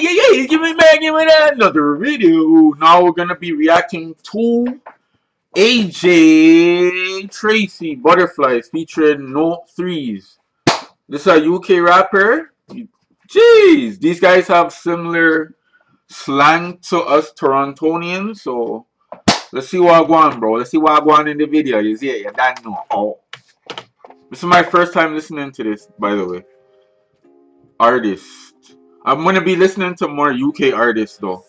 we back in with another video. Now we're gonna be reacting to AJ Tracey Butterflies featuring Note Threes. This is a UK rapper. Jeez, these guys have similar slang to us Torontonians, so let's see what I want, bro. Let's see what I want in the video. You see it? Know. Oh. This is my first time listening to this, by the way. Artist. I'm gonna be listening to more UK artists though.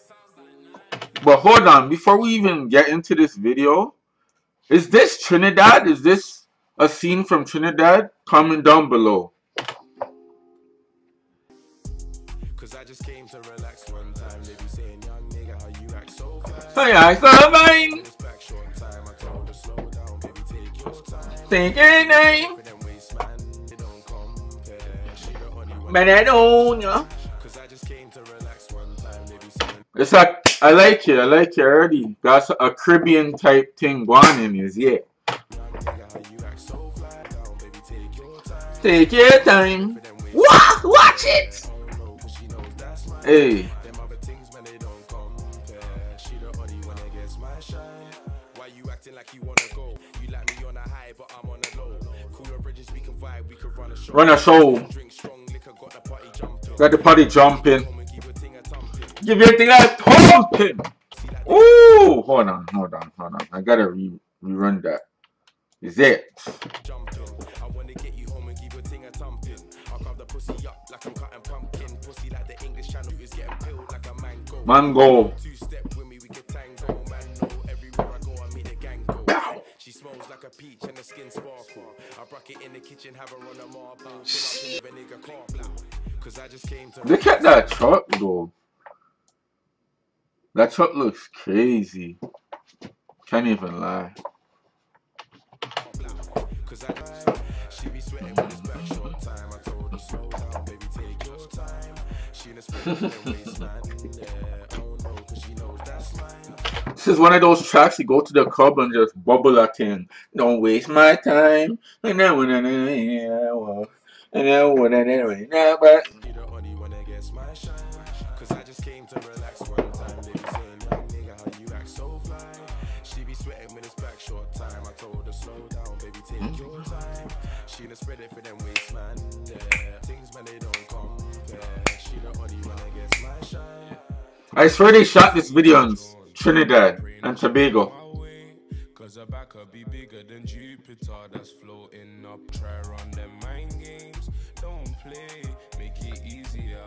But hold on, before we even get into this video, is this Trinidad? Is this a scene from Trinidad? Comment down below. Cause I just came to relax one time. They be saying, young nigga, how you act so. Hey, so fine. Take your name. But I don't, know. It's like I like it. I like it already. That's a Caribbean type thing going in is yeah. Take your time. What? Watch it. Hey. Run a show. Got the party jumping. Give your thing a thumping. Ooh, hold on, hold on, hold on. I gotta re rerun that. Is it? Mango. She smells like a peach and the skin sparkle. I broke it in the kitchen, have her on a marble. Pull up in the nigga car. Look at that truck though. That truck looks crazy. Can't even lie. this is one of those tracks you go to the club and just bubble at in. Don't waste my time. And then when I and then when I but Cause I just came to relax one She done spread it for them waist, man. Yeah. Things, man, they don't. She the only one that gets my shine. I swear they shot this video on Trinidad and Tobago. Cause back could be bigger than Jupiter that's floating up. Try run them mind games. Don't play, make it easier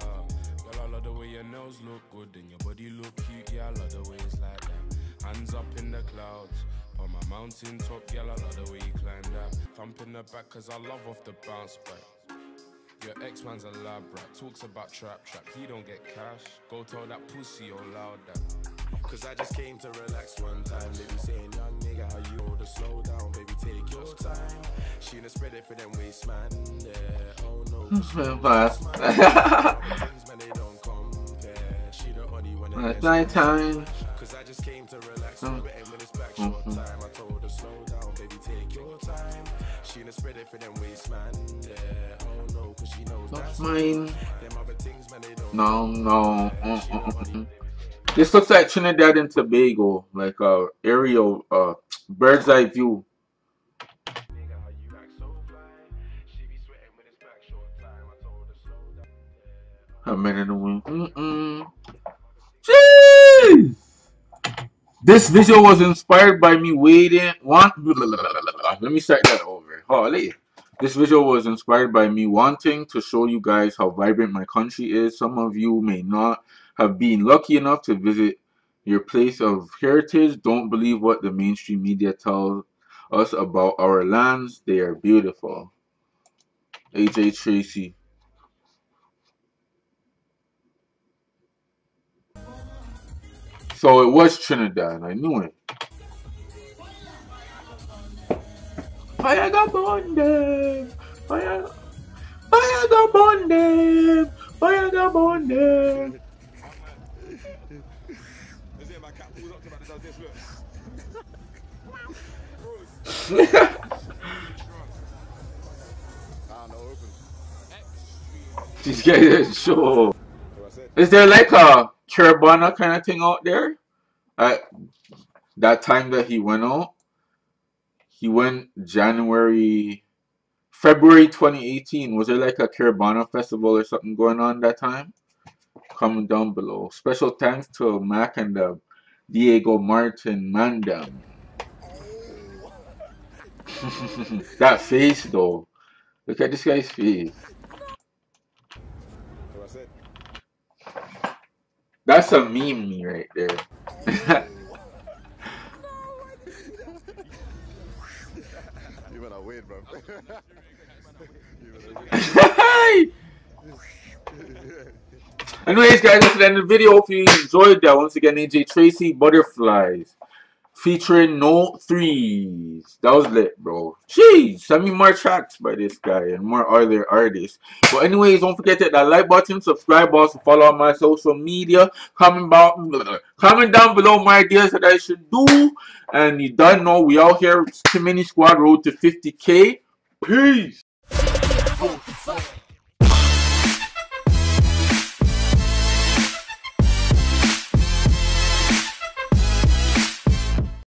your nails look good and your body look cute, yeah, I love the ways like that. Hands up in the clouds, mountain top, yeah, I love the way you climb that. Thumping the back, cause I love off the bounce back. Your ex-man's a lab rat, talks about trap trap, he don't get cash. Go tell that pussy all loud that. Cause I just came to relax one time. They be saying, young nigga, how you hold a slow down, baby, take your time. She done spread it for them waist, man. Yeah, oh no. At night time. That's mine. No, no. Mm-mm. This looks like Trinidad and Tobago, like a uh, aerial, uh, bird's eye view. A minute in the wind. Mm-mm. Jeez! This video was inspired by me waiting. Want, let me start that over. Holy. This video was inspired by me wanting to show you guys how vibrant my country is. Some of you may not have been lucky enough to visit your place of heritage. Don't believe what the mainstream media tells us about our lands. They are beautiful. AJ Tracey. So it was Trinidad. I knew it. Vagabonde, vagabonde, vagabonde. She's getting sure. Is there like a Caribana kind of thing out there. At that time that he went out, he went January, February 2018. Was there like a Caribana festival or something going on that time? Comment down below. Special thanks to Mac and the Diego Martin Mandam. that face though. Look at this guy's face. That's. That's a meme me right there. You better wait, bro. Anyways, guys, that's the end of the video. Hope you enjoyed that. Once again, AJ Tracey, Butterflies. Featuring No Threes. That was lit, bro. Jeez, send me more tracks by this guy and more other artists. But anyways, don't forget to hit that like button, subscribe, also follow on my social media. Comment about comment down below my ideas that I should do. And you don't know we out here, Mainey Squad Road to 50k. Peace.